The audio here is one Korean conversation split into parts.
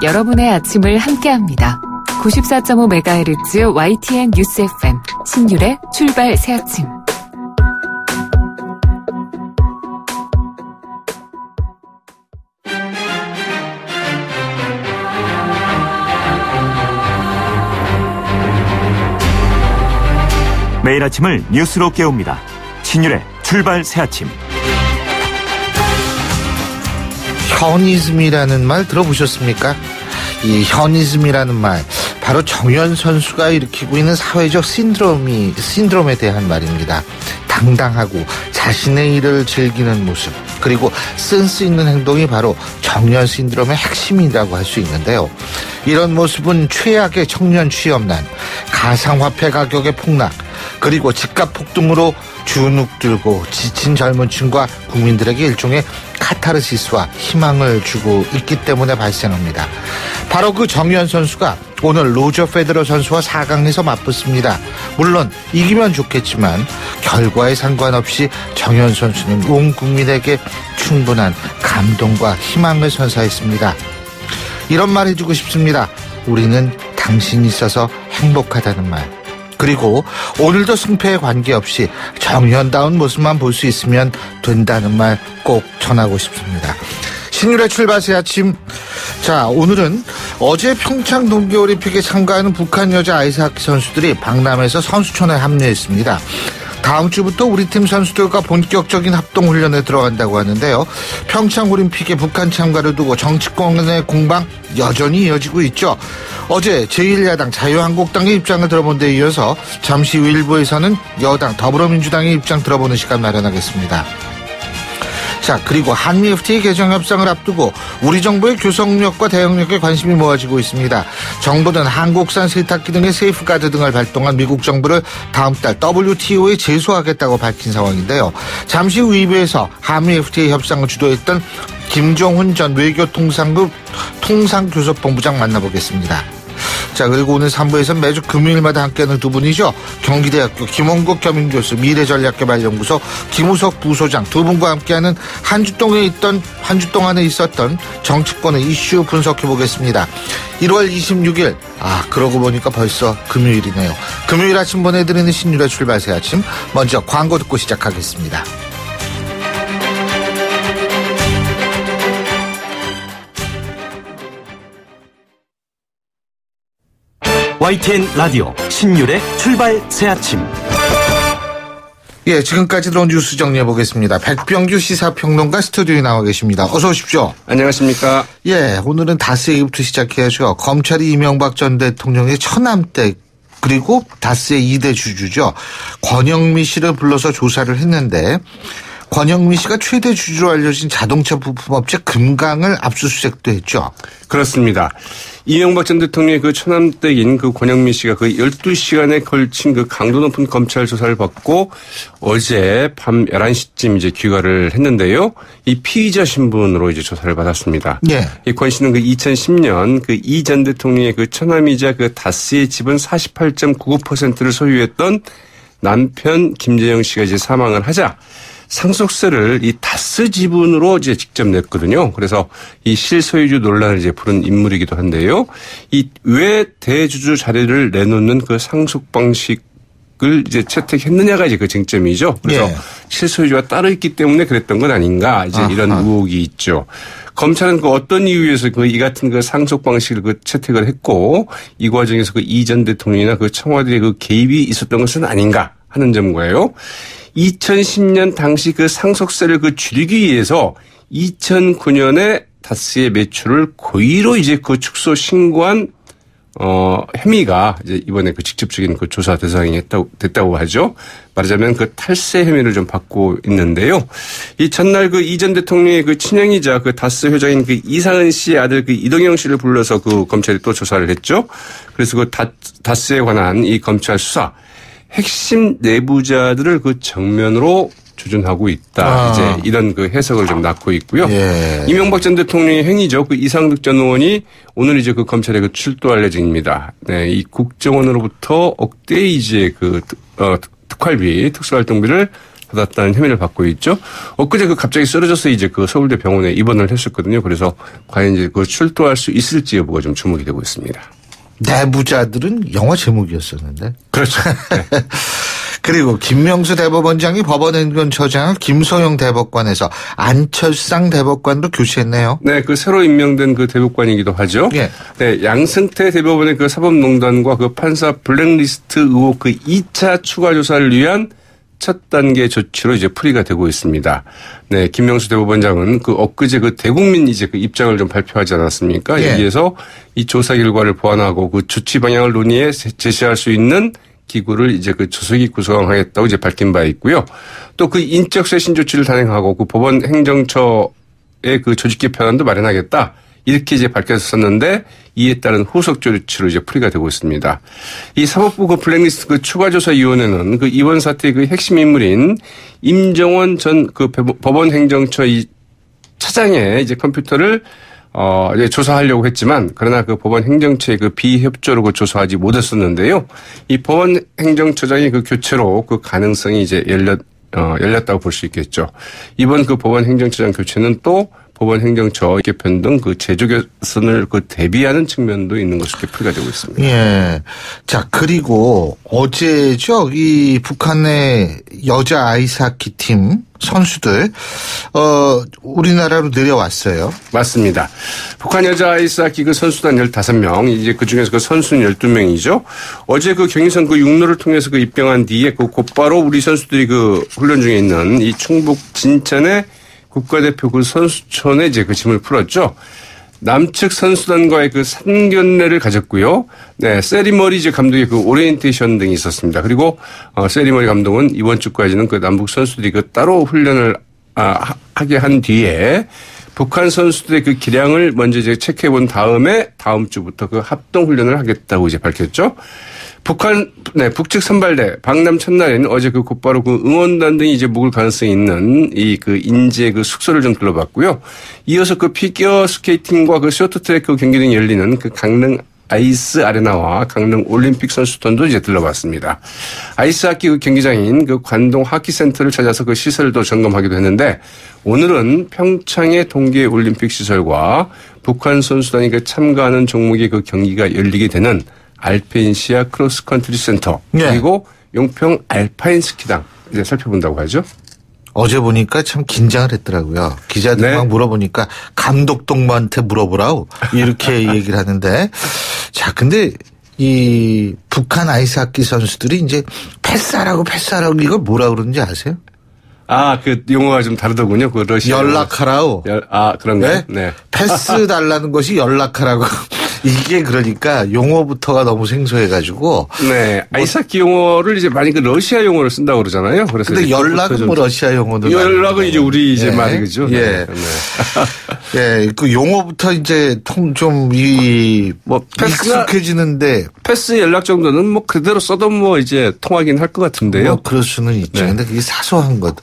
여러분의 아침을 함께합니다. 94.5MHz YTN 뉴스 FM 신율의 출발 새 아침. 매일 아침을 뉴스로 깨웁니다. 신율의 출발 새 아침. 현이즘이라는 말 들어보셨습니까? 이 현이즘이라는 말 바로 정현 선수가 일으키고 있는 사회적 신드롬이 신드롬에 대한 말입니다. 당당하고 자신의 일을 즐기는 모습 그리고 센스 있는 행동이 바로 정년 신드롬의 핵심이라고 할 수 있는데요. 이런 모습은 최악의 청년 취업난, 가상화폐 가격의 폭락, 그리고 집값 폭등으로 주눅 들고 지친 젊은 층과 국민들에게 일종의 카타르시스와 희망을 주고 있기 때문에 발생합니다. 바로 그 정현 선수가 오늘 로저 페드러 선수와 4강에서 맞붙습니다. 물론 이기면 좋겠지만 결과에 상관없이 정현 선수는 온 국민에게 충분한 감동과 희망을 선사했습니다. 이런 말 해주고 싶습니다. 우리는 당신이 있어서 행복하다는 말. 그리고 오늘도 승패에 관계없이 정현다운 모습만 볼 수 있으면 된다는 말 꼭 전하고 싶습니다. 신율의 출발새 아침. 자, 오늘은 어제 평창 동계올림픽에 참가하는 북한 여자 아이스하키 선수들이 박람에서 선수촌에 합류했습니다. 다음 주부터 우리 팀 선수들과 본격적인 합동 훈련에 들어간다고 하는데요. 평창 올림픽에 북한 참가를 두고 정치권의 공방 여전히 이어지고 있죠. 어제 제1야당 자유한국당의 입장을 들어본 데 이어서 잠시 후 일부에서는 여당 더불어민주당의 입장 들어보는 시간 마련하겠습니다. 자, 그리고 한미 FTA 개정 협상을 앞두고 우리 정부의 교섭력과 대응력에 관심이 모아지고 있습니다. 정부는 한국산 세탁기 등의 세이프가드 등을 발동한 미국 정부를 다음 달 WTO에 제소하겠다고 밝힌 상황인데요. 잠시 후 2부에서 한미 FTA 협상을 주도했던 김종훈 전 외교통상국 통상교섭본부장 만나보겠습니다. 자, 그리고 오늘 3부에서는 매주 금요일마다 함께하는 두 분이죠. 경기대학교 김원국 겸임교수, 미래전략개발연구소 김우석 부소장 두 분과 함께하는 한 주 동안에 있던, 한 주 동안에 있었던 정치권의 이슈 분석해 보겠습니다. 1월 26일, 아, 그러고 보니까 벌써 금요일이네요. 금요일 아침 보내드리는 신유의 출발새 아침. 먼저 광고 듣고 시작하겠습니다. YTN 라디오 신율의 출발 새 아침. 예, 지금까지 들어온 뉴스 정리해 보겠습니다. 백병규 시사평론가 스튜디오에 나와 계십니다. 어서 오십시오. 안녕하십니까. 예, 오늘은 다스 얘기부터 시작해야죠. 검찰이 이명박 전 대통령의 처남댁 그리고 다스의 2대 주주죠. 권영미 씨를 불러서 조사를 했는데 권영미 씨가 최대 주주로 알려진 자동차 부품업체 금강을 압수수색도 했죠. 그렇습니다. 이명박 전 대통령의 그 처남댁인 그 권영미 씨가 그 12시간에 걸친 그 강도 높은 검찰 조사를 받고 어제 밤 11시쯤 이제 귀가를 했는데요. 이 피의자 신분으로 이제 조사를 받았습니다. 예. 이권 씨는 그 2010년 그 이 전 대통령의 그 처남이자 그 다스의 집은 48.99%를 소유했던 남편 김재영 씨가 이제 사망을 하자 상속세를 이 다스 지분으로 이제 직접 냈거든요. 그래서 이 실소유주 논란을 이제 부른 인물이기도 한데요. 이 왜 대주주 자리를 내놓는 그 상속 방식 을 이제 채택했느냐가 이제 그 쟁점이죠. 그래서 예. 실소유주가 따로 있기 때문에 그랬던 건 아닌가 이제 이런 아하. 의혹이 있죠. 검찰은 그 어떤 이유에서 그 이 같은 그 상속 방식을 그 채택을 했고 이 과정에서 그 이전 대통령이나 그 청와대의 그 개입이 있었던 것은 아닌가 하는 점과요. 2010년 당시 그 상속세를 그 줄이기 위해서 2009년에 다스의 매출을 고의로 이제 그 축소 신고한 어, 혐의가 이제 이번에 그 직접적인 그 조사 대상이 했다고, 됐다고 하죠. 말하자면 그 탈세 혐의를 좀 받고 있는데요. 이 전날 그 이전 대통령의 그 친형이자 그 다스 회장인 그 이상은 씨의 아들 그 이동영 씨를 불러서 그 검찰이 또 조사를 했죠. 그래서 그 다, 다스에 관한 이 검찰 수사 핵심 내부자들을 그 정면으로 조준하고 있다. 아. 이제 이런 그 해석을 좀 낳고 있고요. 예. 이명박 전 대통령의 행위죠. 그 이상득 전 의원이 오늘 이제 그 검찰에 그 출두할 예정입니다. 네, 이 국정원으로부터 억대 이제 그 특- 어, 특- 특활비, 특수활동비를 받았다는 혐의를 받고 있죠. 엊그제 그 갑자기 쓰러져서 이제 그 서울대 병원에 입원을 했었거든요. 그래서 과연 이제 그 출두할 수 있을지 여부가 좀 주목이 되고 있습니다. 내부자들은 영화 제목이었었는데. 그렇죠. 네. 그리고 김명수 대법원장이 법원 행정처장을 김소영 대법관에서 안철상 대법관으로 교체했네요. 네, 그 새로 임명된 그 대법관이기도 하죠. 예. 네, 양승태 대법원의 그 사법농단과 그 판사 블랙리스트 의혹 그 2차 추가 조사를 위한 첫 단계 조치로 이제 풀이가 되고 있습니다. 네, 김명수 대법원장은 그 엊그제 그 대국민 이제 그 입장을 좀 발표하지 않았습니까? 예. 여기에서 이 조사 결과를 보완하고 그 조치 방향을 논의해 제시할 수 있는 기구를 이제 그 조속히 구성하겠다고 이제 밝힌 바 있고요. 또 그 인적 쇄신 조치를 단행하고 그 법원 행정처의 그 조직 개편안도 마련하겠다. 이렇게 이제 밝혔었는데 이에 따른 후속 조치로 이제 풀이가 되고 있습니다. 이 사법부 그 블랙리스트 그 추가 조사 위원회는 그 이번 사태의 그 핵심 인물인 임정원 전 그 법원 행정처 이 차장의 이제 컴퓨터를 어, 이제 조사하려고 했지만, 그러나 그 법원 행정처의 그 비협조로 그 조사하지 못했었는데요. 이 법원 행정처장의 그 교체로 그 가능성이 이제 열렸, 어, 열렸다고 볼 수 있겠죠. 이번 그 법원 행정처장 교체는 또 법원 행정처 개편 등 그 제조 개선을 그 대비하는 측면도 있는 것으로 풀이가 되고 있습니다. 예. 자, 그리고 어제죠. 이 북한의 여자 아이스하키 팀 선수들, 어, 우리나라로 내려왔어요. 맞습니다. 북한 여자 아이스하키 그 선수단 15명, 이제 그 중에서 그 선수는 12명이죠. 어제 그 경의선 그 육로를 통해서 그 입경한 뒤에 그 곧바로 우리 선수들이 그 훈련 중에 있는 이 충북 진천의 국가대표 그 선수촌에 이제 그 짐을 풀었죠. 남측 선수단과의 그 상견례를 가졌고요. 네, 세라 머리 이제 감독의 그 오리엔테이션 등이 있었습니다. 그리고 어, 세리머리 감독은 이번 주까지는 그 남북 선수들이 그 따로 훈련을 아, 하게 한 뒤에 북한 선수들의 그 기량을 먼저 이제 체크해 본 다음에 다음 주부터 그 합동 훈련을 하겠다고 이제 밝혔죠. 북한 네 북측 선발대 방남 첫날에는 어제 그 곧바로 그 응원단 등이 이제 묵을 가능성이 있는 이 그 인제 그 숙소를 좀 둘러봤고요. 이어서 그 피겨 스케이팅과 그 쇼트트랙 그 경기 등이 열리는 그 강릉 아이스 아레나와 강릉 올림픽 선수촌도 이제 들러봤습니다. 아이스 하키 그 경기장인 그 관동 하키 센터를 찾아서 그 시설도 점검하기도 했는데 오늘은 평창의 동계 올림픽 시설과 북한 선수단이 그 참가하는 종목의 그 경기가 열리게 되는 알펜시아 크로스컨트리 센터 네. 그리고 용평 알파인 스키장 이제 살펴본다고 하죠. 어제 보니까 참 긴장을 했더라고요. 기자들 네. 막 물어보니까 감독 동무한테 물어보라고 이렇게 얘기를 하는데 자 근데 이 북한 아이스하키 선수들이 이제 패스하라고 패스하라고 이걸 뭐라 그러는지 아세요? 아, 그 용어가 좀 다르더군요. 그 러시아. 연락하라고. 열, 아, 그런가요? 네? 네. 패스 달라는 것이 연락하라고. 이게 그러니까 용어부터가 너무 생소해가지고. 네. 아이스하키 용어를 이제 많이 그 러시아 용어를 쓴다고 그러잖아요. 그래서 근데 연락은 뭐 좀- 러시아 용어도. 연락은. 이제 우리 이제 예. 말이 그죠. 예. 네. 네. 예, 그 용어부터 이제 통좀 이, 뭐 패스가- 익숙해지는데. 패스 연락 정도는 뭐 그대로 써도 뭐 이제 통하긴 할 것 같은데요. 뭐 그럴 수는 있죠. 네. 근데 그게 사소한 것.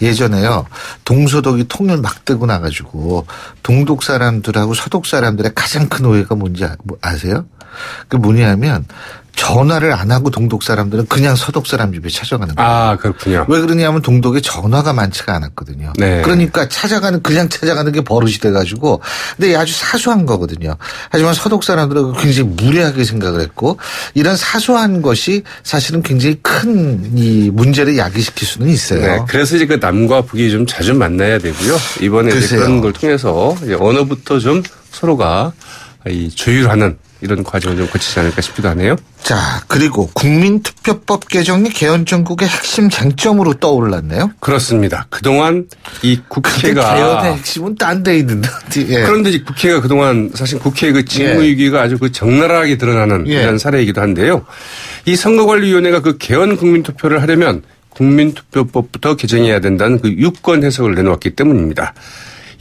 예전에요. 동서독이 통일 막 되고 나가지고 동독 사람들하고 서독 사람들의 가장 큰 오해가 뭔지 아- 뭐 아세요? 그 뭐냐면 전화를 안 하고 동독 사람들은 그냥 서독 사람 집에 찾아가는 거예요. 아, 그렇군요. 왜 그러냐면 동독에 전화가 많지가 않았거든요. 네. 그러니까 찾아가는 그냥 찾아가는 게 버릇이 돼 가지고 근데 이게 아주 사소한 거거든요. 하지만 서독 사람들은 굉장히 무례하게 생각을 했고 이런 사소한 것이 사실은 굉장히 큰 이 문제를 야기시킬 수는 있어요. 네. 그래서 이제 그 남과 북이 좀 자주 만나야 되고요. 이번에. 그런 걸 통해서 이제 언어부터 좀 서로가 이 조율하는 이런 과정을 좀 거치지 않을까 싶기도 하네요. 자 그리고 국민투표법 개정이 개헌 정국의 핵심 쟁점으로 떠올랐네요. 그렇습니다. 그동안 이 국회가 개헌의 핵심은 딴 데 있는데. 예. 그런데 이 국회가 그동안 사실 국회의 그 직무유기가 아주 그 적나라하게 드러나는 예. 이런 사례이기도 한데요. 이 선거관리위원회가 그 개헌 국민투표를 하려면 국민투표법부터 개정해야 된다는 그 유권 해석을 내놓았기 때문입니다.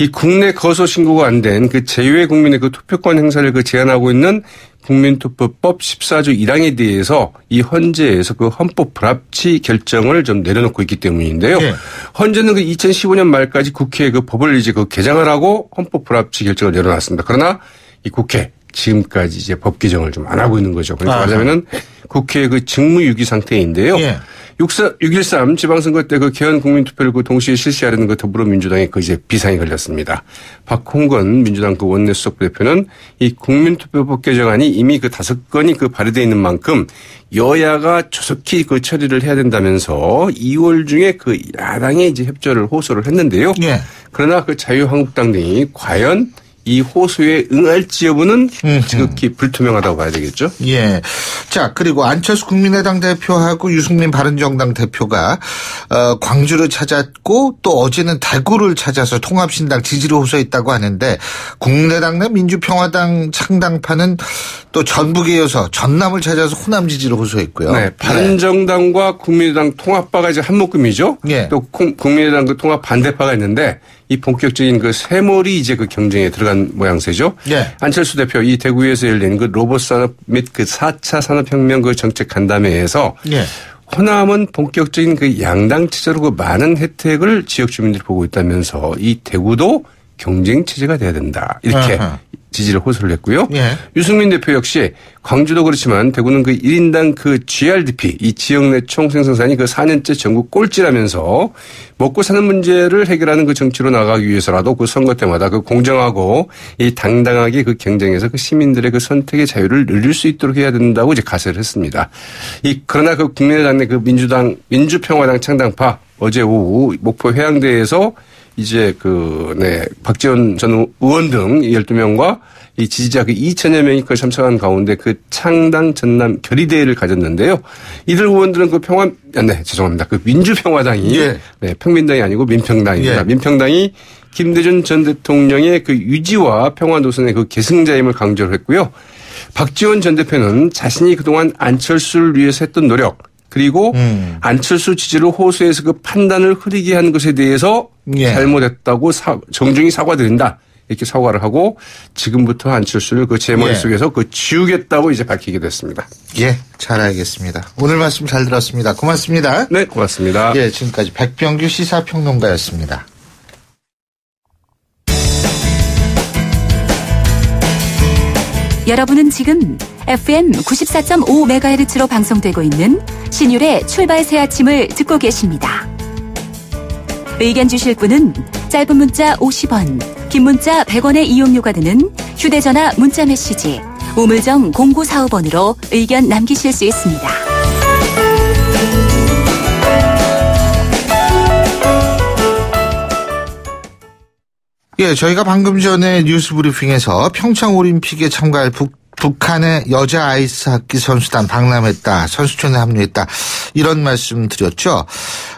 이 국내 거소 신고가 안 된 그 제외 국민의 그 투표권 행사를 그 제한하고 있는 국민투표법 14조 1항에 대해서 이 헌재에서 그 헌법 불합치 결정을 좀 내려놓고 있기 때문인데요. 예. 헌재는 그 2015년 말까지 국회에 그 법을 이제 그 개정하라고 헌법 불합치 결정을 내려놨습니다. 그러나 이 국회 지금까지 이제 법 개정을 좀 안 하고 있는 거죠. 그러니까. 말하자면은 국회의 그 직무유기 상태인데요. 예. 613 지방선거 때 그 개헌 국민투표를 그 동시에 실시하려는 그 더불어민주당의 그 이제 비상이 걸렸습니다. 박홍건 민주당 그 원내수석 대표는 이 국민투표법 개정안이 이미 그 다섯 건이 그 발의되어 있는 만큼 여야가 조속히 그 처리를 해야 된다면서 2월 중에 그 야당에 이제 협조를 호소를 했는데요. 예. 그러나 그 자유한국당 등이 과연 이 호소에 응할지 여부는 지극히 불투명하다고 봐야 되겠죠. 예. 자, 그리고 안철수 국민의당 대표하고 유승민 바른정당 대표가 어, 광주를 찾았고 또 어제는 대구를 찾아서 통합신당 지지를 호소했다고 하는데 국민의당 내 민주평화당 창당파는 또 전북에 이어서 전남을 찾아서 호남 지지를 호소했고요. 네, 바른정당과 국민의당 통합파가 이제 한 묶음이죠. 예. 또 콩- 국민의당 그 통합 반대파가 있는데 이 본격적인 그 세몰이 이제 그 경쟁에 들어 간 모양새죠. 예. 안철수 대표 이 대구에서 열린 그 로봇 산업 및 그 4차 산업혁명 그 정책 간담회에서 예. 호남은 본격적인 그 양당 체제로 그 많은 혜택을 지역 주민들이 보고 있다면서 이 대구도 경쟁 체제가 돼야 된다. 이렇게 아하. 지지를 호소를 했고요. 예. 유승민 대표 역시 광주도 그렇지만 대구는 그 1인당 그 GRDP 이 지역 내 총생산산이 그 4년째 전국 꼴찌라면서 먹고 사는 문제를 해결하는 그 정치로 나가기 위해서라도 그 선거 때마다 그 공정하고 이 당당하게 그 경쟁에서 그 시민들의 그 선택의 자유를 늘릴 수 있도록 해야 된다고 이제 가세를 했습니다. 이 그러나 그 국민의당 내 그 민주당 민주평화당 창당파 어제 오후 목포 해양대에서 이제 그, 네, 박지원 전 의원 등 12명과 이 지지자 그 2천여 명이 그 참석한 가운데 그 창당 전남 결의대회를 가졌는데요. 이들 의원들은 그 평화, 아, 네, 죄송합니다. 그 민주평화당이, 예. 네, 평민당이 아니고 민평당입니다. 예. 민평당이 김대중 전 대통령의 그 유지와 평화 노선의 그 계승자임을 강조를 했고요. 박지원 전 대표는 자신이 그동안 안철수를 위해서 했던 노력, 그리고 음. 안철수 지지를 호소해서 그 판단을 흐리게 한 것에 대해서 예. 잘못했다고 사- 정중히 사과드린다. 이렇게 사과를 하고 지금부터 안철수를 그 제 머릿속에서 그 지우겠다고 이제 밝히게 됐습니다. 예. 잘 알겠습니다. 오늘 말씀 잘 들었습니다. 고맙습니다. 네, 고맙습니다. 예, 지금까지 백병규 시사평론가였습니다. 여러분은 지금 FM 94.5MHz로 방송되고 있는 신율의 출발 새 아침을 듣고 계십니다. 의견 주실 분은 짧은 문자 50원, 긴 문자 100원의 이용료가 드는 휴대전화 문자 메시지 우물정 0945번으로 의견 남기실 수 있습니다. 예, 저희가 방금 전에 뉴스 브리핑에서 평창 올림픽에 참가할 북, 북한의 여자 아이스 하키 선수단 방남했다. 선수촌에 합류했다. 이런 말씀 드렸죠.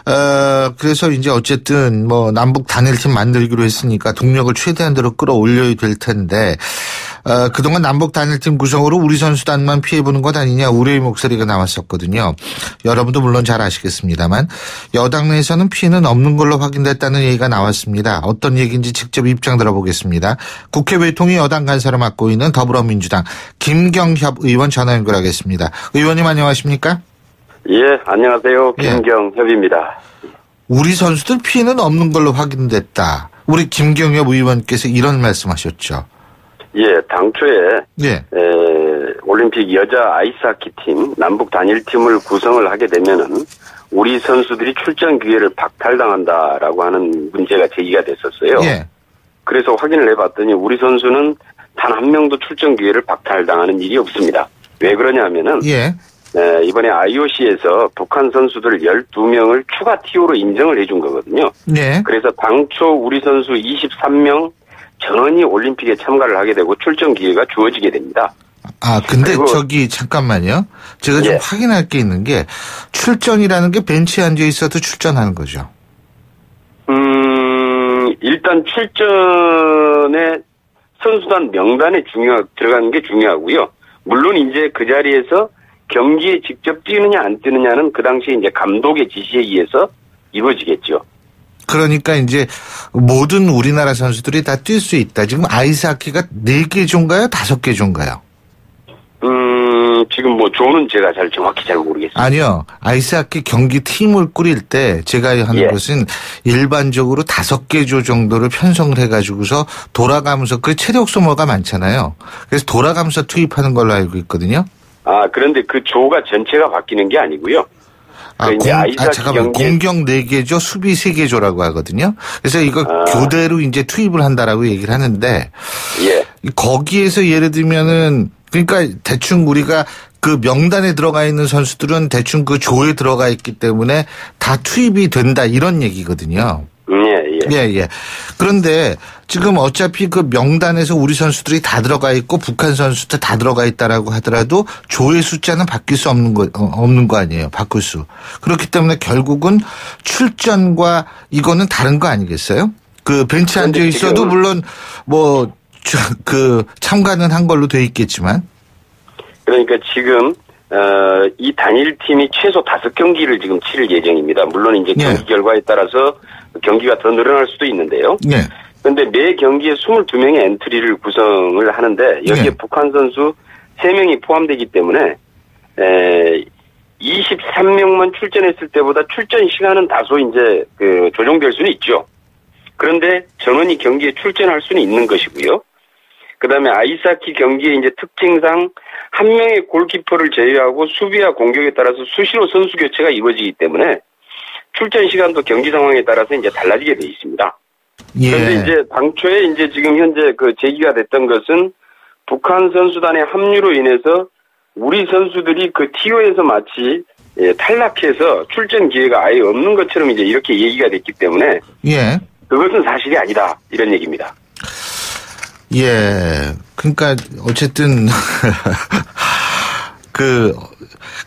어, 그래서 이제 어쨌든 뭐 남북 단일팀 만들기로 했으니까 동력을 최대한대로 끌어올려야 될 텐데 어, 그동안 남북 단일팀 구성으로 우리 선수단만 피해보는 것 아니냐 우려의 목소리가 나왔었거든요. 여러분도 물론 잘 아시겠습니다만 여당 내에서는 피해는 없는 걸로 확인됐다는 얘기가 나왔습니다. 어떤 얘기인지 직접 입장 들어보겠습니다. 국회 외통위 여당 간사를 맡고 있는 더불어민주당 김경협 의원 전화 연결하겠습니다. 의원님 안녕하십니까? 예, 안녕하세요. 예. 김경협입니다. 우리 선수들 피해는 없는 걸로 확인됐다. 우리 김경협 의원께서 이런 말씀하셨죠. 예, 당초에 예. 에, 올림픽 여자 아이스하키 팀 남북 단일팀을 구성을 하게 되면은 우리 선수들이 출전 기회를 박탈당한다라고 하는 문제가 제기가 됐었어요. 예. 그래서 확인을 해봤더니 우리 선수는 단 한 명도 출전 기회를 박탈당하는 일이 없습니다. 왜 그러냐면은 예. 에, 이번에 IOC에서 북한 선수들 12명을 추가 TO로 인정을 해준 거거든요. 예. 그래서 당초 우리 선수 23명 전원이 올림픽에 참가를 하게 되고 출전 기회가 주어지게 됩니다. 아, 근데 저기 잠깐만요. 제가 좀 예. 확인할 게 있는 게 출전이라는 게 벤치에 앉아 있어도 출전하는 거죠. 음, 일단 출전에 선수단 명단에 중요 들어가는 게 중요하고요. 물론 이제 그 자리에서 경기에 직접 뛰느냐 안 뛰느냐는 그 당시에 이제 감독의 지시에 의해서 이루어지겠죠. 그러니까 이제 모든 우리나라 선수들이 다 뛸 수 있다. 지금 아이스하키가 4개 조인가요? 5개 조인가요? 음, 지금 뭐 조는 제가 잘 정확히 잘 모르겠습니다. 아니요. 아이스하키 경기 팀을 꾸릴 때 제가 하는 예. 것은 일반적으로 5개 조 정도를 편성을 해가지고서 돌아가면서 그 체력 소모가 많잖아요. 그래서 돌아가면서 투입하는 걸로 알고 있거든요. 아, 그런데 그 조가 전체가 바뀌는 게 아니고요. 아, 그 이제 공, 아, 잠깐만. 경기 공격 4개조, 수비 3개조라고 하거든요. 그래서 이거 아. 교대로 이제 투입을 한다라고 얘기를 하는데, 예. 거기에서 예를 들면은, 그러니까 대충 우리가 그 명단에 들어가 있는 선수들은 대충 그 조에 들어가 있기 때문에 다 투입이 된다 이런 얘기거든요. 음, 예, 예. 예, 예. 그런데 지금 어차피 그 명단에서 우리 선수들이 다 들어가 있고 북한 선수들 다 들어가 있다라고 하더라도 조의 숫자는 바뀔 수 없는 거, 어, 없는 거 아니에요. 바꿀 수. 그렇기 때문에 결국은 출전과 이거는 다른 거 아니겠어요? 그 벤치 앉아 있어도 물론 뭐, 저, 그 참가는 한 걸로 돼 있겠지만. 그러니까 지금 어, 이 단일 팀이 최소 다섯 경기를 지금 치를 예정입니다. 물론 이제 예. 경기 결과에 따라서 경기가 더 늘어날 수도 있는데요. 예. 그런데 매 경기에 22명의 엔트리를 구성을 하는데 여기에 예. 북한 선수 3명이 포함되기 때문에 에, 23명만 출전했을 때보다 출전 시간은 다소 이제 그 조정될 수는 있죠. 그런데 전원이 경기에 출전할 수는 있는 것이고요. 그다음에 아이스하키 경기의 이제 특징상 한 명의 골키퍼를 제외하고 수비와 공격에 따라서 수시로 선수 교체가 이루어지기 때문에 출전 시간도 경기 상황에 따라서 이제 달라지게 돼 있습니다. 예. 그런데 이제 당초에 이제 지금 현재 그 제기가 됐던 것은 북한 선수단의 합류로 인해서 우리 선수들이 그 티오에서 마치 예, 탈락해서 출전 기회가 아예 없는 것처럼 이제 이렇게 얘기가 됐기 때문에 예. 그것은 사실이 아니다 이런 얘기입니다. 예. 그러니까 어쨌든 그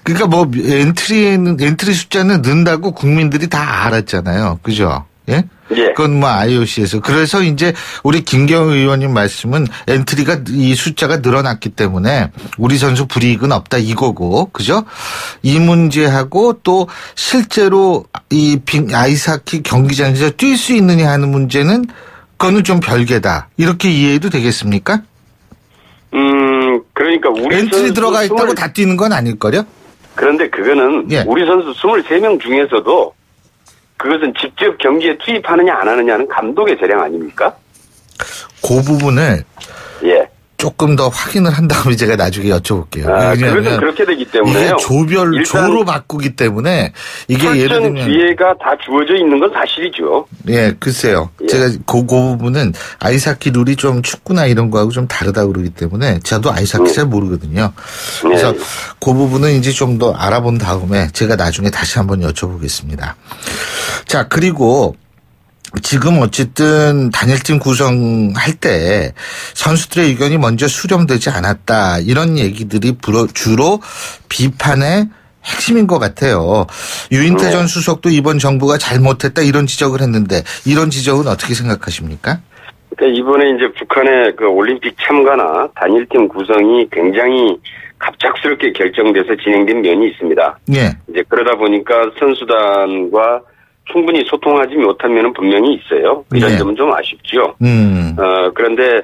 그러니까 뭐 엔트리는 엔트리 숫자는 는다고 국민들이 다 알았잖아요. 그죠? 예? 예. 그건 뭐 IOC에서 그래서 이제 우리 김경협 의원님 말씀은 엔트리가 이 숫자가 늘어났기 때문에 우리 선수 불이익은 없다 이거고 그죠? 이 문제하고 또 실제로 이 빙- 아이스하키 경기장에서 뛸 수 있느냐 하는 문제는 그거는 좀 별개다 이렇게 이해해도 되겠습니까? 음 그러니까 우리 선수 들어가 있다고 스물- 다 뛰는 건 아닐걸요? 그런데 그거는 예. 우리 선수 23명 중에서도 그것은 직접 경기에 투입하느냐 안 하느냐는 감독의 재량 아닙니까? 그 부분을 예. 조금 더 확인을 한 다음에 제가 나중에 여쭤볼게요. 아, 그것은 그렇게 되기 때문에요. 이게 조별 조로 바꾸기 때문에 이게 예를 들면 기회가 다 주어져 있는 건 사실이죠. 예 글쎄요 예. 제가 그, 그 부분은 아이스하키 룰이 좀 축구나 이런 거하고 좀 다르다 그러기 때문에 저도 아이스하키 음. 잘 모르거든요. 그래서 네. 그 부분은 이제 좀 더 알아본 다음에 제가 나중에 다시 한번 여쭤보겠습니다. 자 그리고 지금 어쨌든 단일팀 구성할 때 선수들의 의견이 먼저 수렴되지 않았다 이런 얘기들이 주로 비판의 핵심인 것 같아요. 유인태 네. 전 수석도 이번 정부가 잘못했다 이런 지적을 했는데 이런 지적은 어떻게 생각하십니까? 그러니까 이번에 이제 북한의 그 올림픽 참가나 단일팀 구성이 굉장히 갑작스럽게 결정돼서 진행된 면이 있습니다. 예, 이제 그러다 보니까 선수단과 충분히 소통하지 못한 면은 분명히 있어요. 이런 네. 점은 좀 아쉽죠. 음, 어, 그런데,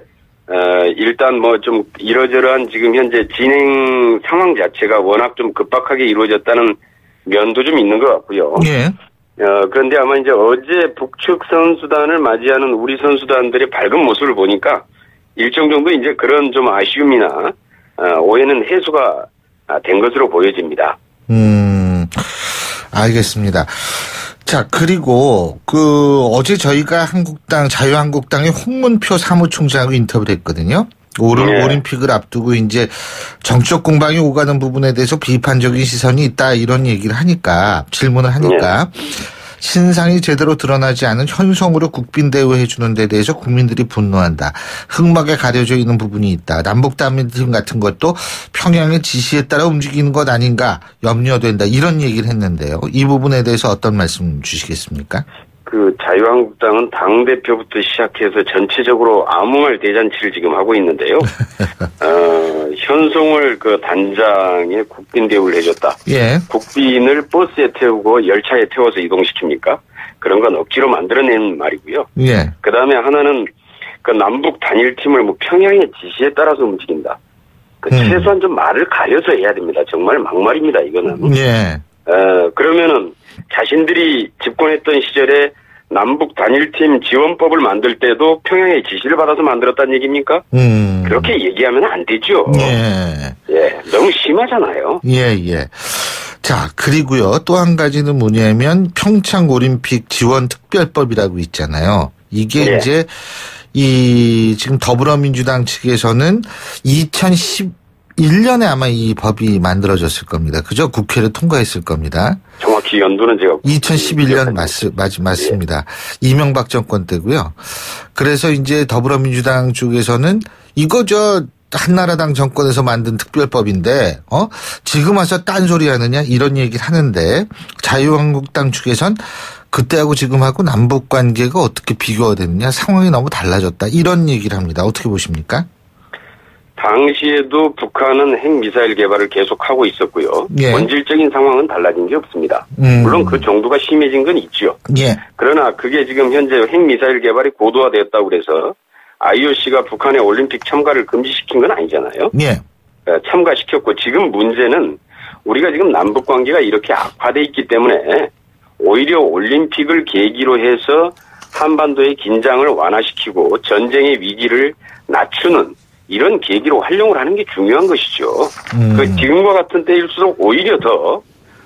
어, 일단 뭐 좀 이러저러한 지금 현재 진행 상황 자체가 워낙 좀 급박하게 이루어졌다는 면도 좀 있는 것 같고요. 예, 어, 그런데 아마 이제 어제 북측 선수단을 맞이하는 우리 선수단들의 밝은 모습을 보니까 일정 정도 이제 그런 좀 아쉬움이나 어, 오해는 해소가 아, 된 것으로 보여집니다. 음, 알겠습니다. 자, 그리고 그 어제 저희가 한국당 자유한국당의 홍문표 사무총장하고 인터뷰를 했거든요. 올 네. 올림픽을 앞두고 이제 정적 공방이 오가는 부분에 대해서 비판적인 시선이 있다 이런 얘기를 하니까 질문을 하니까 신상이 제대로 드러나지 않은 현성으로 국빈 대우해 주는 데 대해서 국민들이 분노한다. 흑막에 가려져 있는 부분이 있다. 남북 단일팀 같은 것도 평양의 지시에 따라 움직이는 것 아닌가 염려된다. 이런 얘기를 했는데요. 이 부분에 대해서 어떤 말씀 주시겠습니까? 그 자유한국당은 당 대표부터 시작해서 전체적으로 아무 말 대잔치를 지금 하고 있는데요. 어, 현송을 그 단장에 국빈 대우를 해줬다. 예. 국빈을 버스에 태우고 열차에 태워서 이동시킵니까? 그런 건 억지로 만들어낸 말이고요. 예. 그 다음에 하나는 그 남북 단일팀을 뭐 평양의 지시에 따라서 움직인다. 그 음. 최소한 좀 말을 가려서 해야 됩니다. 정말 막말입니다. 이거는. 예. 어, 그러면은 자신들이 집권했던 시절에 남북 단일팀 지원법을 만들 때도 평양의 지시를 받아서 만들었다는 얘기입니까? 음. 그렇게 얘기하면 안 되죠. 예. 예, 너무 심하잖아요. 예, 예. 자, 그리고요. 또 한 가지는 뭐냐면 평창 올림픽 지원 특별법이라고 있잖아요. 이게 예. 이제 이 지금 더불어민주당 측에서는 2011년에 아마 이 법이 만들어졌을 겁니다. 그죠? 국회를 통과했을 겁니다. 정확히 연도는 제가 2011년 맞, 맞, 맞습니다. 이명박 정권 때고요. 그래서 이제 더불어민주당 쪽에서는 이거 저 한나라당 정권에서 만든 특별법인데 어 지금 와서 딴소리 하느냐 이런 얘기를 하는데 자유한국당 측에선 그때하고 지금하고 남북 관계가 어떻게 비교가 되느냐 상황이 너무 달라졌다 이런 얘기를 합니다. 어떻게 보십니까? 당시에도 북한은 핵미사일 개발을 계속하고 있었고요. 예. 본질적인 상황은 달라진 게 없습니다. 음. 물론 그 정도가 심해진 건 있죠. 예, 그러나 그게 지금 현재 핵미사일 개발이 고도화되었다고 그래서 IOC가 북한의 올림픽 참가를 금지시킨 건 아니잖아요. 예, 어, 참가시켰고 지금 문제는 우리가 지금 남북 관계가 이렇게 악화돼 있기 때문에 오히려 올림픽을 계기로 해서 한반도의 긴장을 완화시키고 전쟁의 위기를 낮추는 이런 계기로 활용을 하는 게 중요한 것이죠. 음. 그 지금과 같은 때일수록 오히려 더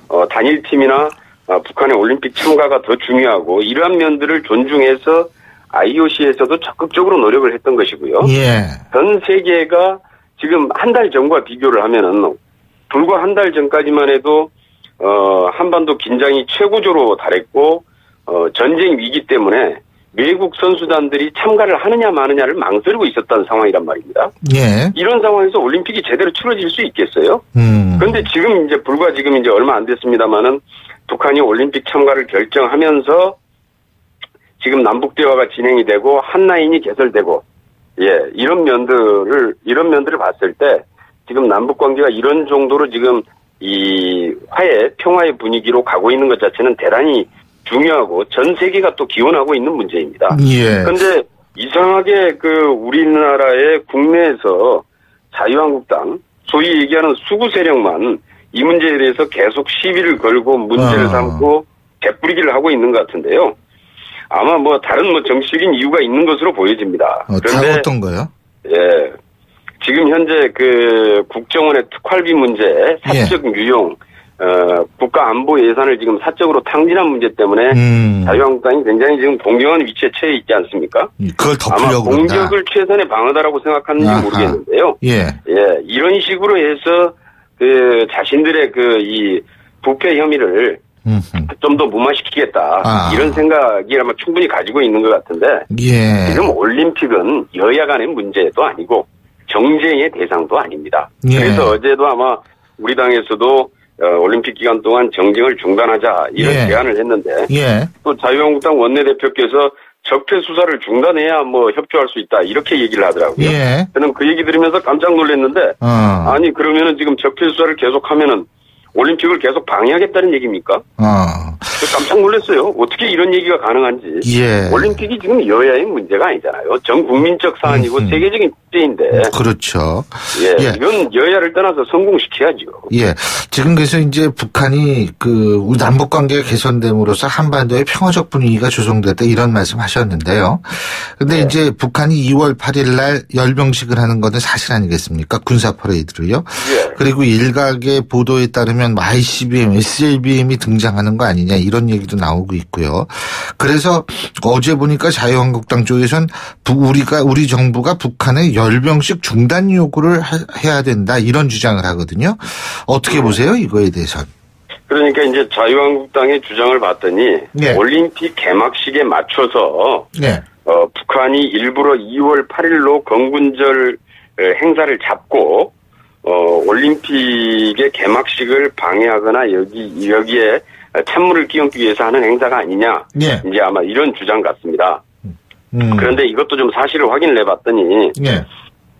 어, 단일팀이나 어, 북한의 올림픽 참가가 더 중요하고 이러한 면들을 존중해서 IOC에서도 적극적으로 노력을 했던 것이고요. 예, 전 세계가 지금 한 달 전과 비교를 하면은 불과 한 달 전까지만 해도 어 한반도 긴장이 최고조로 달했고 어 전쟁 위기 때문에 외국 선수단들이 참가를 하느냐 마느냐를 망설이고 있었다는 상황이란 말입니다. 예, 이런 상황에서 올림픽이 제대로 치러질 수 있겠어요? 음, 그런데 지금 이제 불과 지금 이제 얼마 안 됐습니다만은 북한이 올림픽 참가를 결정하면서 지금 남북 대화가 진행이 되고 한 라인이 개설되고 예 이런 면들을 이런 면들을 봤을 때 지금 남북 관계가 이런 정도로 지금 이 화해 평화의 분위기로 가고 있는 것 자체는 대단히 중요하고 전 세계가 또 기원하고 있는 문제입니다. 예, 근데 이상하게 그 우리나라의 국내에서 자유한국당 소위 얘기하는 수구 세력만 이 문제에 대해서 계속 시비를 걸고 문제를 어. 삼고 되뿌리기를 하고 있는 것 같은데요. 아마 뭐 다른 뭐 정치적인 이유가 있는 것으로 보여집니다. 어, 다 그런데 어떤 거요? 예. 지금 현재 그 국정원의 특활비 문제, 사적 예. 유용, 어, 국가 안보 예산을 지금 사적으로 탕진한 문제 때문에 음, 자유한국당이 굉장히 지금 공경한 위치에 처해 있지 않습니까? 그걸 아마 덮으려고 그런다. 공격을 최선의 방어다라고 생각하는지 아하. 모르겠는데요. 예, 예, 이런 식으로 해서 그 자신들의 그 이 부패 혐의를 음, 좀더 무마시키겠다 아. 이런 생각이 아마 충분히 가지고 있는 것 같은데 예, 지금 올림픽은 여야 간의 문제도 아니고 정쟁의 대상도 아닙니다. 예. 그래서 어제도 아마 우리 당에서도 어, 올림픽 기간 동안 정쟁을 중단하자 이런 예. 제안을 했는데 예, 또 자유한국당 원내대표께서 적폐 수사를 중단해야 뭐 협조할 수 있다 이렇게 얘기를 하더라고요. 예, 저는 그 얘기 들으면서 깜짝 놀랐는데 어, 아니 그러면은 지금 적폐 수사를 계속하면은 올림픽을 계속 방해하겠다는 얘기입니까? 어, 저 깜짝 놀랐어요. 어떻게 이런 얘기가 가능한지. 예. 올림픽이 지금 여야의 문제가 아니잖아요. 전 국민적 사안이고 음. 세계적인 축제인데 그렇죠. 예, 예. 이건 여야를 떠나서 성공시켜야죠. 예. 지금 그래서 이제 북한이 그 우리 남북 관계가 개선됨으로써 한반도의 평화적 분위기가 조성됐다 이런 말씀 하셨는데요. 근데 네. 이제 북한이 2월 8일 날 열병식을 하는 것은 사실 아니겠습니까? 군사 퍼레이드로요. 예. 그리고 일각의 보도에 따르면 뭐 ICBM, SLBM이 등장하는 거 아니냐 이런 얘기도 나오고 있고요. 그래서 어제 보니까 자유한국당 쪽에선 부- 우리가 우리 정부가 북한의 열병식 중단 요구를 하- 해야 된다 이런 주장을 하거든요. 어떻게 보세요 이거에 대해서? 그러니까 이제 자유한국당의 주장을 봤더니 예. 올림픽 개막식에 맞춰서 네. 어, 북한이 일부러 2월 8일로 건군절 어, 행사를 잡고 어, 올림픽의 개막식을 방해하거나 여기 여기에 찬물을 끼얹기 위해서 하는 행사가 아니냐 예. 이제 아마 이런 주장 같습니다. 음. 그런데 이것도 좀 사실을 확인을 해봤더니 예.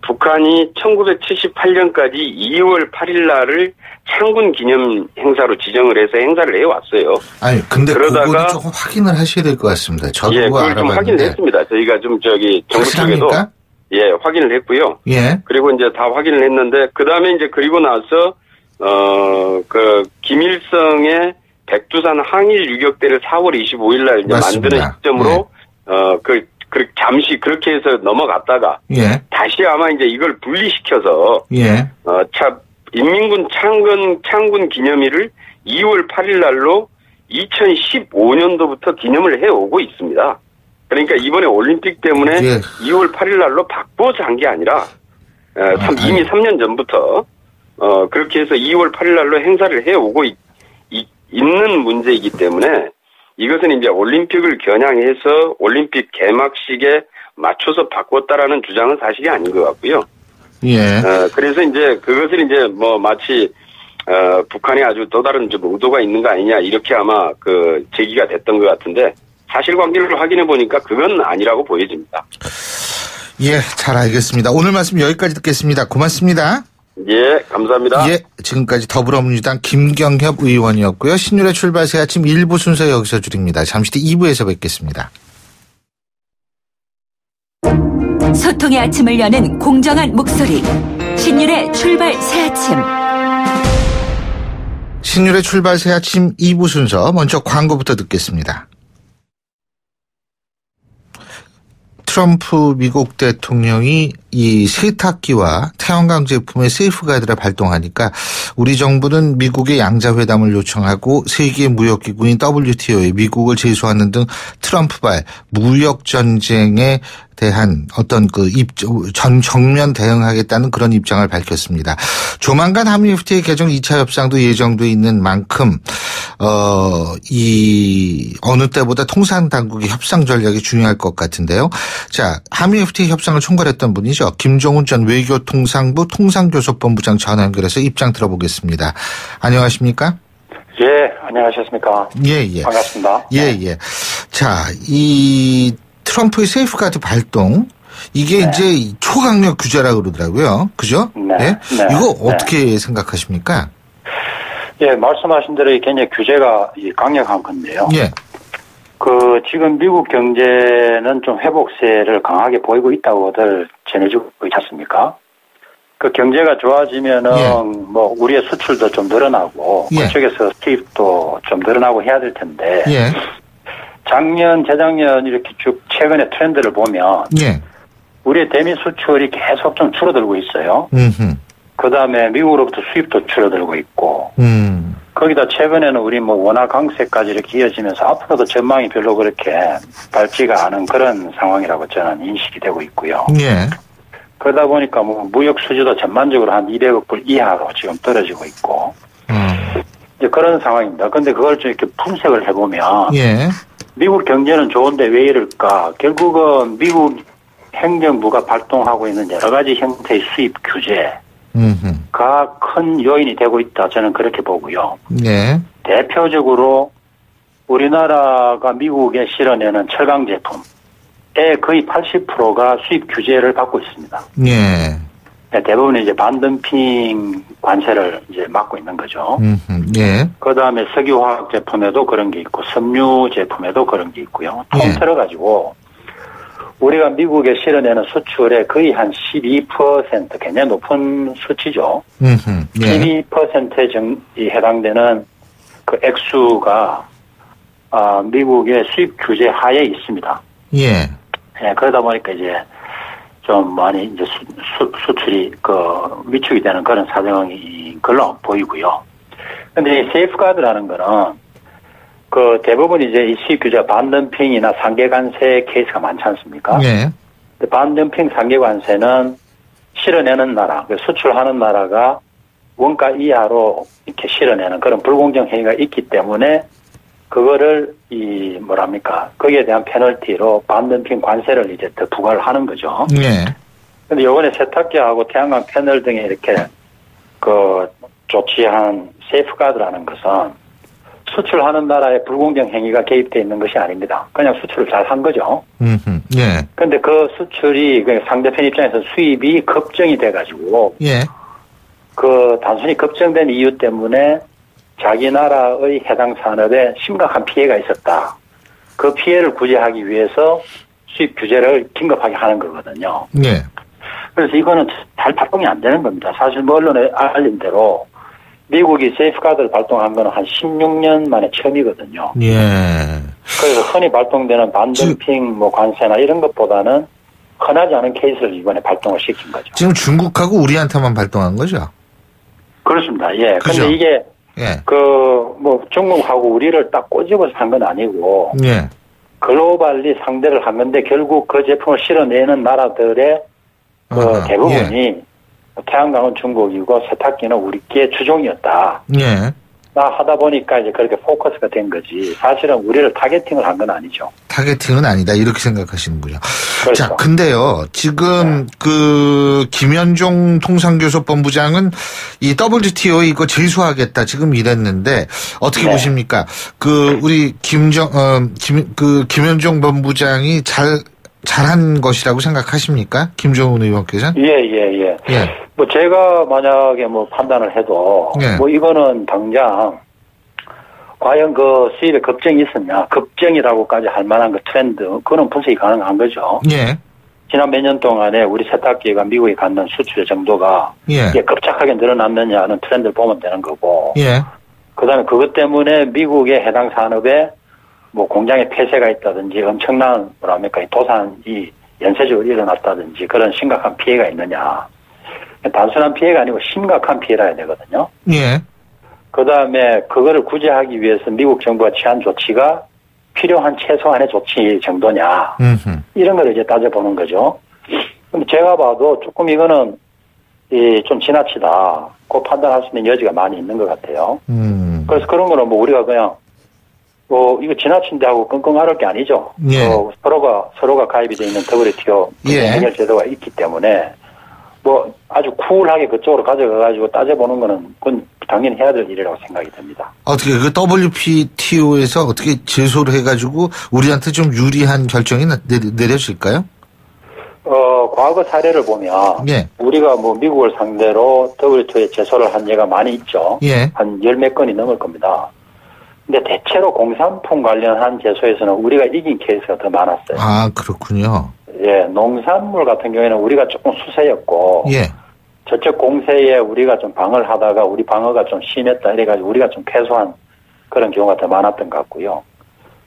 북한이 1978년까지 2월 8일 날을 창군 기념 행사로 지정을 해서 행사를 해왔어요. 아니 근데 그러다가- 조금 확인을 하셔야 될 것 같습니다. 저도 예, 그걸 좀 확인을 알아봤는데 했습니다. 저희가 좀 저기 정부 쪽에도 확실합니까? 예 확인을 했고요. 예. 그리고 이제 다 확인을 했는데 그 다음에 이제 그리고 나서 어 그 김일성의 백두산 항일 유격대를 4월 25일 날 이제 맞습니다. 만드는 시점으로 어그 그 잠시 그렇게 해서 넘어갔다가 예. 다시 아마 이제 이걸 분리시켜서 예. 어참 인민군 창군 창군 기념일을 2월 8일 날로 2015년도부터 기념을 해오고 있습니다. 그러니까 이번에 올림픽 때문에 예. 2월 8일 날로 바꿔서 한 게 아니라 어, 참 아, 이미 3년 전부터 어, 그렇게 해서 2월 8일 날로 행사를 해오고 있, 는 문제이기 때문에 이것은 이제 올림픽을 겨냥해서 올림픽 개막식에 맞춰서 바꿨다라는 주장은 사실이 아닌 것 같고요. 예. 어, 그래서 이제 그것을 이제 뭐 마치 어, 북한에 아주 또 다른 좀 의도가 있는 거 아니냐 이렇게 아마 그 제기가 됐던 것 같은데 사실관계를 확인해 보니까 그건 아니라고 보여집니다. 예, 잘 알겠습니다. 오늘 말씀 여기까지 듣겠습니다. 고맙습니다. 예, 감사합니다. 예, 지금까지 더불어민주당 김경협 의원이었고요. 신율의 출발 새 아침 1부 순서 여기서 줄입니다. 잠시 뒤 2부에서 뵙겠습니다. 소통의 아침을 여는 공정한 목소리. 신율의 출발 새 아침. 신율의 출발 새 아침 2부 순서 먼저 광고부터 듣겠습니다. 트럼프 미국 대통령이 이 세탁기와 태양광 제품의 세이프가드를 발동하니까 우리 정부는 미국의 양자회담을 요청하고 세계 무역기구인 WTO에 미국을 제소하는 등 트럼프발 무역 전쟁에 대한 어떤 그 입, 전 정면 대응하겠다는 그런 입장을 밝혔습니다. 조만간 한미 FTA 개정 2차 협상도 예정돼 있는 만큼 어, 이 어느 때보다 통상 당국의 협상 전략이 중요할 것 같은데요. 자, 한미 FTA 협상을 총괄했던 분이죠. 김종훈 전 외교통상부 통상교섭본부장 전화 연결해서 입장 들어보겠습니다. 안녕하십니까? 예, 안녕하셨습니까? 예, 예. 반갑습니다. 예, 예. 자, 이 트럼프의 세이프가드 발동 이게 네. 이제 초강력 규제라 그러더라고요. 그죠? 네. 예? 네. 이거 네. 어떻게 생각하십니까? 예, 말씀하신 대로 이 굉장히 규제가 이 강력한 건데요. 예. 그 지금 미국 경제는 좀 회복세를 강하게 보이고 있다고들 전해주고 있지 않습니까? 그 경제가 좋아지면은 예. 뭐 우리의 수출도 좀 늘어나고 예. 그쪽에서 수입도 좀 늘어나고 해야 될 텐데 예. 작년 재작년 이렇게 쭉 최근의 트렌드를 보면 예. 우리의 대미 수출이 계속 좀 줄어들고 있어요. 그 다음에 미국으로부터 수입도 줄어들고 있고, 음. 거기다 최근에는 우리 뭐 원화 강세까지 이렇게 이어지면서 앞으로도 전망이 별로 그렇게 밝지가 않은 그런 상황이라고 저는 인식이 되고 있고요. 예. 그러다 보니까 뭐 무역 수지도 전반적으로 한 200억 불 이하로 지금 떨어지고 있고, 음. 이제 그런 상황입니다. 근데 그걸 좀 이렇게 분석을 해보면, 예. 미국 경제는 좋은데 왜 이럴까? 결국은 미국 행정부가 발동하고 있는 여러 가지 형태의 수입 규제, 음흠. 가큰 요인이 되고 있다. 저는 그렇게 보고요. 예. 대표적으로 우리나라가 미국에 실어내는 철강 제품의 거의 80%가 수입 규제를 받고 있습니다. 예. 네, 대부분 이제 반덤핑 관세를 이제 막고 있는 거죠. 예. 그 다음에 석유화학 제품에도 그런 게 있고, 섬유 제품에도 그런 게 있고요. 예. 통틀어 가지고 우리가 미국에 실어내는 수출의 거의 한 12% 굉장히 높은 수치죠. 예. 12%에 정, 이 해당되는 그 액수가 아, 미국의 수입 규제 하에 있습니다. 예. 예, 그러다 보니까 이제 좀 많이 이제 수, 수, 수출이 그 위축이 되는 그런 사정인 걸로 보이고요. 근데 이 세이프가드라는 거는 그 대부분 이제 이 수입 규제 반덤핑이나 상계관세 케이스가 많지 않습니까? 예. 근데 반덤핑 상계관세는 실어내는 나라, 그 수출하는 나라가 원가 이하로 이렇게 실어내는 그런 불공정 행위가 있기 때문에 그거를 이 뭐랍니까 거기에 대한 페널티로 반덤핑 관세를 이제 더 부과를 하는 거죠. 예. 근데 요번에 세탁기하고 태양광 패널 등에 이렇게 그 조치한 세이프가드라는 것은 수출하는 나라의 불공정 행위가 개입되어 있는 것이 아닙니다. 그냥 수출을 잘 한 거죠. 예. 근데 그 수출이 그 상대편 입장에서 수입이 급증이 돼가지고 예. 그 단순히 급증된 이유 때문에 자기 나라의 해당 산업에 심각한 피해가 있었다. 그 피해를 구제하기 위해서 수입 규제를 긴급하게 하는 거거든요. 예. 그래서 이거는 잘 발동이 안 되는 겁니다. 사실 뭐 언론에 알린 대로 미국이 세이프가드를 발동한 거는 한 16년 만에 처음이거든요. 예. 그래서 흔히 발동되는 반덤핑 뭐 관세나 이런 것보다는 흔하지 않은 케이스를 이번에 발동을 시킨 거죠. 지금 중국하고 우리한테만 발동한 거죠? 그렇습니다. 예. 그죠? 근데 이게 예. 그뭐 중국하고 우리를 딱 꼬집어서 한 건 아니고 예. globally 상대를 한 건데 결국 그 제품을 실어내는 나라들의 그 아하, 대부분이 태양광은 중국이고 세탁기는 우리 게 주종이었다. 예. 나 하다 보니까 이제 그렇게 포커스가 된 거지. 사실은 우리를 targeting을 한 건 아니죠. targeting은 아니다 이렇게 생각하시는군요. 그렇죠. 자, 근데요 지금 그 김현종 통상교섭 본부장은 이 WTO 이거 제소하겠다 지금 이랬는데 어떻게 네. 보십니까? 그 우리 김정 어 김그 김현종 본부장이 잘 잘한 것이라고 생각하십니까? 김종훈 의원께서는? 예, 예, 예. 예. 뭐 제가 만약에 뭐 판단을 해도 예. 뭐 이거는 당장 과연 그 수입에 급증이 있었냐, 급증이라고까지 할 만한 그 트렌드, 그거는 분석이 가능한 거죠. 예. 지난 몇 년 동안에 우리 세탁기가 미국에 갖는 수출의 정도가 예. 이게 급작하게 늘어났느냐는 트렌드를 보면 되는 거고, 예. 그 다음에 그것 때문에 미국의 해당 산업에 뭐 공장에 폐쇄가 있다든지 엄청난 뭐랍니까, 이 도산이 연쇄적으로 일어났다든지 그런 심각한 피해가 있느냐. 단순한 피해가 아니고 심각한 피해라 해야 되거든요. 예. 그 다음에 그거를 구제하기 위해서 미국 정부가 취한 조치가 필요한 최소한의 조치 정도냐. 음흠. 이런 걸 이제 따져보는 거죠. 근데 제가 봐도 조금 이거는 이 좀 지나치다. 그 판단할 수 있는 여지가 많이 있는 것 같아요. 음. 그래서 그런 거는 뭐 우리가 그냥 뭐 이거 지나친데 하고 끙끙 앓을 게 아니죠. 예. 어, 서로가 서로가 가입이 돼 있는 WTO 예. 해결 제도가 있기 때문에 뭐 아주 쿨하게 그쪽으로 가져가 가지고 따져보는 거는 그건 당연히 해야 될 일이라고 생각이 됩니다. 어떻게 그 WPTO에서 어떻게 제소를 해가지고 우리한테 좀 유리한 결정이 내려질까요? 어, 과거 사례를 보면 예. 우리가 뭐 미국을 상대로 WTO에 제소를 한 예가 많이 있죠. 예. 한 열 몇 건이 넘을 겁니다. 근데 대체로 공산품 관련한 제소에서는 우리가 이긴 케이스가 더 많았어요. 아 그렇군요. 예, 농산물 같은 경우에는 우리가 조금 수세였고 예. 저쪽 공세에 우리가 좀 방어를 하다가 우리 방어가 좀 심했다 이래가지고 우리가 좀 패소한 그런 경우가 더 많았던 것 같고요.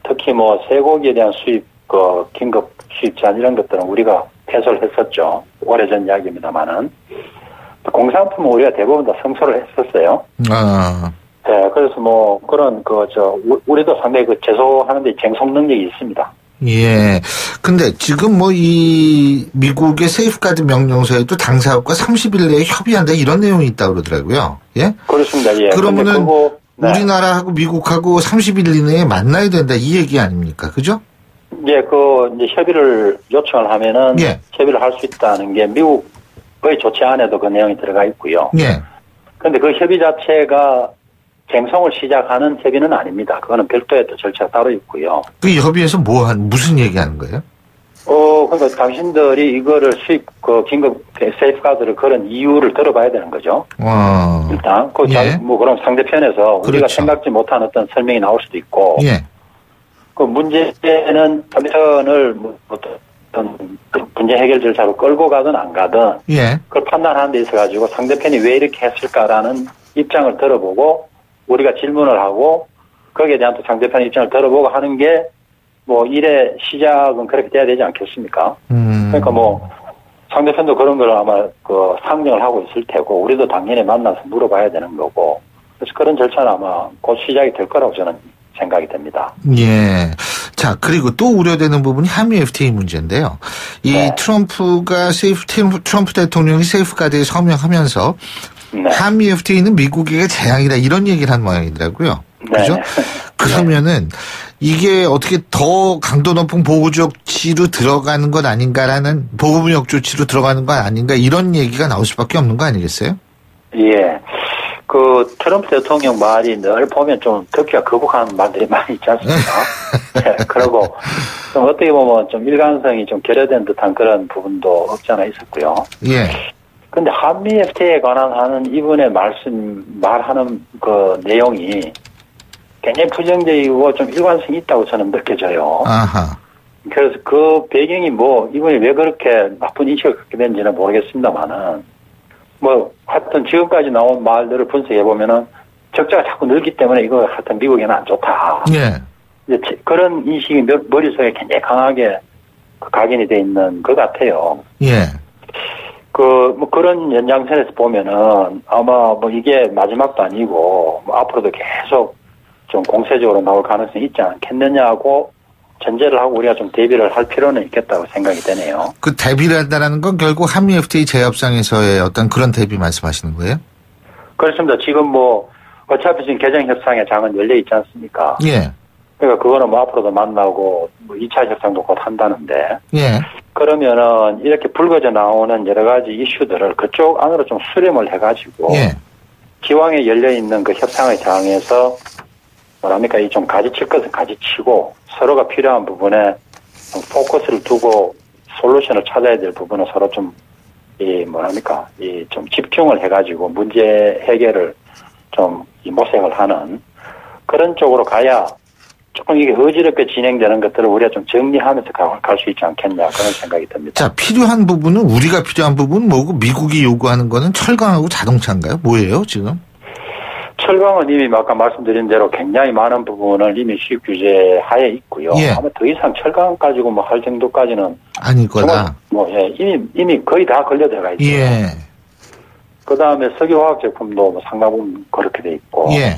특히 뭐 쇠고기에 대한 수입 그 긴급 수입 제한 이런 것들은 우리가 패소를 했었죠. 오래전 이야기입니다만은 공산품은 우리가 대부분 다 승소를 했었어요. 아 예, 그래서 뭐 그런 그 저 우리도 상당히 그 제소하는데 쟁송 능력이 있습니다. 예. 근데 지금 뭐 이 미국의 세이프가드 명령서에도 당사국과 30일 내에 협의한다 이런 내용이 있다고 그러더라고요. 예. 그렇습니다. 예. 그러면은 근데 그거, 네. 우리나라하고 미국하고 30일 이내에 만나야 된다 이 얘기 아닙니까? 그죠? 예, 그 이제 협의를 요청을 하면은 예. 협의를 할 수 있다는 게 미국의 조치 안에도 그 내용이 들어가 있고요. 예. 그런데 그 협의 자체가 쟁송을 시작하는 협의는 아닙니다. 그거는 별도의 또 절차가 따로 있고요. 그 협의에서 뭐 한 무슨 얘기하는 거예요? 어, 그러니까 당신들이 이거를 수입 그 긴급 세이프가드를 그런 이유를 들어봐야 되는 거죠. 어. 일단 그 예. 뭐 그럼 상대편에서 우리가 그렇죠. 생각지 못한 어떤 설명이 나올 수도 있고 예. 그 문제는 상대편을 뭐 어떤 문제 해결 절차로 끌고 가든 안 가든 예. 그걸 판단하는 데 있어가지고 상대편이 왜 이렇게 했을까라는 입장을 들어보고 우리가 질문을 하고 거기에 대한 또 상대편 입장을 들어보고 하는 게 뭐 일의 시작은 그렇게 돼야 되지 않겠습니까? 음. 그러니까 뭐 상대편도 그런 걸 아마 그 상정을 하고 있을 테고 우리도 당연히 만나서 물어봐야 되는 거고 그래서 그런 절차는 아마 곧 시작이 될 거라고 저는 생각이 됩니다. 예. 자, 그리고 또 우려되는 부분이 한미 FTA 문제인데요. 이 네. 트럼프가 세이프, 트럼프 대통령이 세이프가드에 서명하면서 네. 한미 FTA는 미국에게 재앙이다 이런 얘기를 한 모양이더라고요. 네. 그죠? 그러면은 이게 어떻게 더 강도 높은 보호 조치로 들어가는 것 아닌가라는 보호무역 조치로 들어가는 것 아닌가 이런 얘기가 나올 수밖에 없는 거 아니겠어요? 예. 그 트럼프 대통령 말이 늘 보면 좀 듣기가 거북한 말들이 많이 있지 않습니까? 예, 그리고 좀 어떻게 보면 좀 일관성이 좀 결여된 듯한 그런 부분도 없지 않아 있었고요. 예. 근데 한미 FTA에 관한 하는 이분의 말씀, 말하는 그 내용이 굉장히 부정적이고 좀 일관성이 있다고 저는 느껴져요. 아하. 그래서 그 배경이 뭐 이분이 왜 그렇게 나쁜 인식을 갖게 된지는 모르겠습니다만은 뭐 하여튼 지금까지 나온 말들을 분석해 보면은 적자가 자꾸 늘기 때문에 이거 하여튼 미국에는 안 좋다. 예. 이제 지- 그런 인식이 머- 머릿속에 굉장히 강하게 그 각인이 돼 있는 것 같아요. 예. 그 뭐 그런 연장선에서 보면은 아마 뭐 이게 마지막도 아니고 뭐 앞으로도 계속 좀 공세적으로 나올 가능성이 있지 않겠느냐고 전제를 하고 우리가 좀 대비를 할 필요는 있겠다고 생각이 되네요. 그 대비를 한다는 건 결국 한미 FTA 재협상에서의 어떤 그런 대비 말씀하시는 거예요? 그렇습니다. 지금 뭐 어차피 지금 개정 협상의 장은 열려 있지 않습니까? 예. 그러니까 그거는 뭐 앞으로도 만나고 뭐 2차 협상도 곧 한다는데 예. 그러면은 이렇게 불거져 나오는 여러 가지 이슈들을 그쪽 안으로 좀 수렴을 해가지고 예. 기왕에 열려 있는 그 협상의 장에서 뭐랍니까 이 좀 가지칠 것은 가지치고 서로가 필요한 부분에 좀 포커스를 두고 솔루션을 찾아야 될 부분은 서로 좀 이 뭐랍니까 이 좀 집중을 해가지고 문제 해결을 좀이 모색을 하는 그런 쪽으로 가야 조금 이게 어지럽게 진행되는 것들을 우리가 좀 정리하면서 갈 수 있지 않겠냐 그런 생각이 듭니다. 자, 필요한 부분은 우리가 필요한 부분은 뭐고 미국이 요구하는 거는 철강하고 자동차인가요? 뭐예요, 지금? 철강은 이미 아까 말씀드린 대로 굉장히 많은 부분을 이미 수입 규제 하에 있고요. 예. 아마 더 이상 철강 가지고 뭐 할 정도까지는 아닐 거다. 뭐 예, 이미 이미 거의 다 걸려 들어가 있죠. 예. 그 다음에 석유화학 제품도 뭐 상당 부분 그렇게 돼 있고. 예.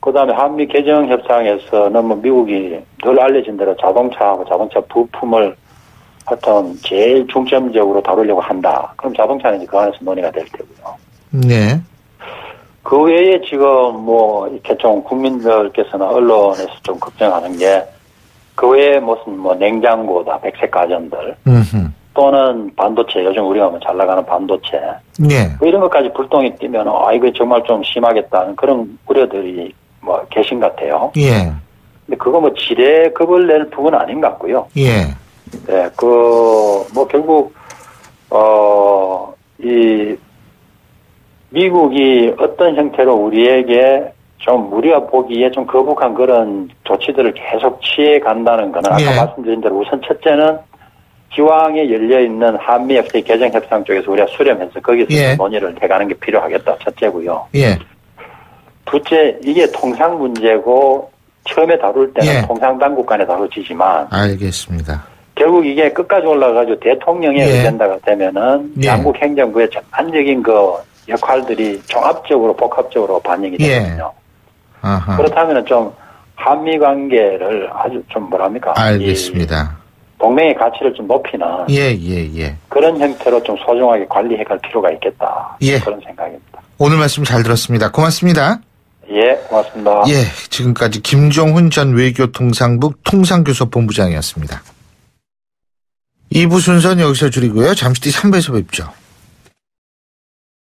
그 다음에 한미 개정 협상에서는 뭐 미국이 늘 알려진 대로 자동차하고 자동차 부품을 하여튼 제일 중점적으로 다루려고 한다. 그럼 자동차는 이제 그 안에서 논의가 될 테고요. 네. 그 외에 지금 뭐 이렇게 좀 국민들께서나 언론에서 좀 걱정하는 게 그 외에 무슨 뭐 냉장고다 백색 가전들 음흠. 또는 반도체 요즘 우리가 뭐 잘 나가는 반도체 예. 뭐 이런 것까지 불똥이 뛰면 아 이거 정말 좀 심하겠다는 그런 우려들이 뭐 계신 것 같아요. 예. 근데 그거 뭐 지뢰 급을 낼 부분은 아닌 것 같고요. 예. 네, 그, 뭐, 결국, 어, 이, 미국이 어떤 형태로 우리에게 좀 우리가 보기에 좀 거북한 그런 조치들을 계속 취해 간다는 거는 아까 예. 말씀드린 대로 우선 첫째는 기왕에 열려 있는 한미 FTA 개정 협상 쪽에서 우리가 수렴해서 거기서 예. 논의를 해가는 게 필요하겠다. 첫째고요. 예. 둘째, 이게 통상 문제고 처음에 다룰 때는 예. 통상 당국 간에 다루지만 알겠습니다. 결국 이게 끝까지 올라가가지고 대통령의 예. 의견다가 되면은 예. 양국 행정부의 전반적인 그 역할들이 종합적으로 복합적으로 반영이 예. 되거든요. 아하. 그렇다면은 좀 한미 관계를 아주 좀 뭐랍니까? 알겠습니다. 이 동맹의 가치를 좀 높이는 예, 예, 예. 그런 형태로 좀 소중하게 관리해 갈 필요가 있겠다. 예. 그런 생각입니다. 오늘 말씀 잘 들었습니다. 고맙습니다. 예, 고맙습니다. 예, 지금까지 김종훈 전 외교통상부 통상교섭본부장이었습니다. 2부 순서는 여기서 줄이고요. 잠시 뒤 3부에서 뵙죠.